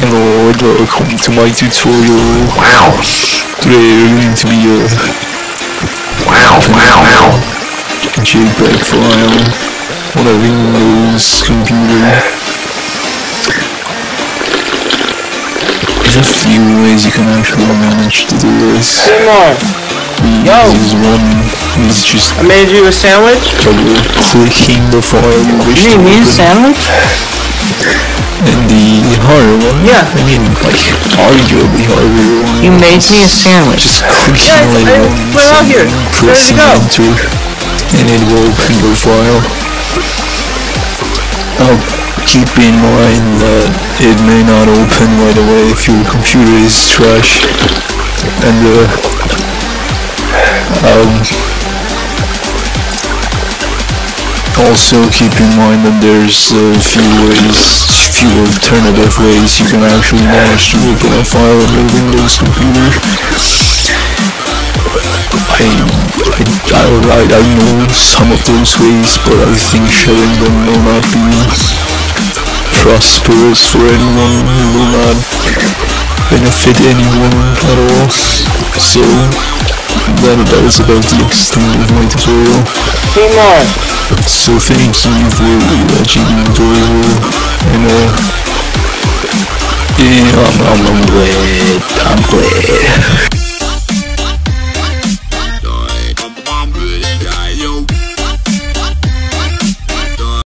Hello, welcome to my tutorial. Wow. Today we're going to be uh, a wow, wow, wow. JPEG file on a Windows computer. There's a few ways you can actually manage to do this. Seymour, We Yo. use one is just I made you a sandwich. clicking the file you wish You to need me a sandwich? And the harder one, Yeah. I mean, like, arguably harder one. You made me a sandwich. Just clicking Yeah, like I- once put it out here. then Ready to pressing go. enter, and it will open your file. Now, keep in mind that it may not open right away if your computer is trash. And, uh, um, also keep in mind that there's a few ways, few alternative ways you can actually manage to open a file on your Windows computer. I, I, I, I know some of those ways, but I think sharing them will not be prosperous for anyone will not benefit anyone at all. So, that, that was about the extent of my tutorial. Seymour, So thank you for watching the tutorial, and uh, yeah, I'm, I'm, I'm glad, I'm glad.